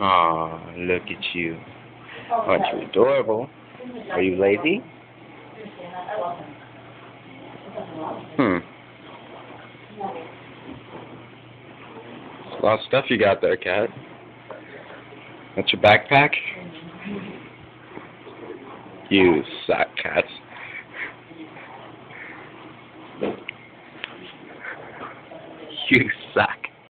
Aw, look at you. Aren't you adorable? Are you lazy? Hmm. That's a lot of stuff you got there, cat. That's your backpack? You suck, cat. You suck.